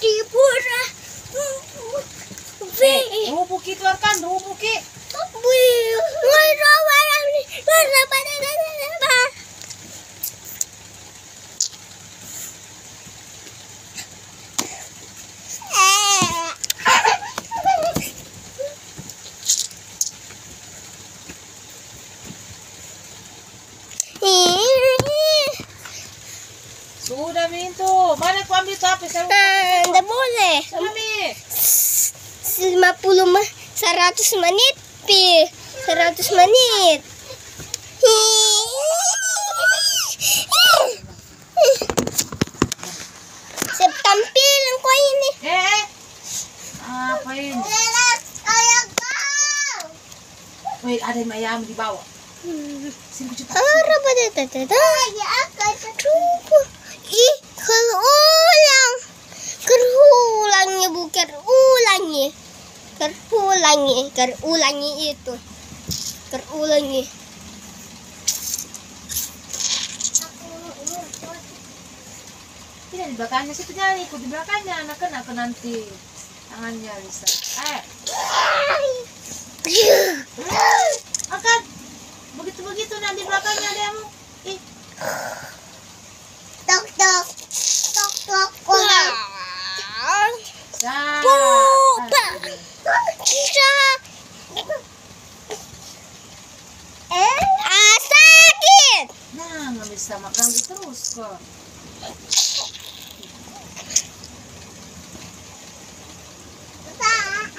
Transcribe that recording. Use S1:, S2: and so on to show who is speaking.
S1: Di
S2: Mintu. Mana aku ambil tuh HP saya? Tidak
S1: boleh.
S2: Mami.
S1: 50 ma 100 menit pi 100 menit Siap tampil kau ini
S2: Eh, eh. Apain? Wait, ada yang ayam di bawah. Sini cepat. Harap
S1: ada kerulangi kerulangi itu. Kerulangi.
S2: Tidak di belakangnya situ jangan ikut di belakangnya anak kena ke nanti. Tangannya bisa. Eh. Akan begitu begitu nanti belakangnya ada yang ih.
S1: Tok tok. Tok tok. Wow.
S2: Bye.
S1: Ah, sakit.
S2: Nah, nggak bisa makan terus kok.
S3: Nah,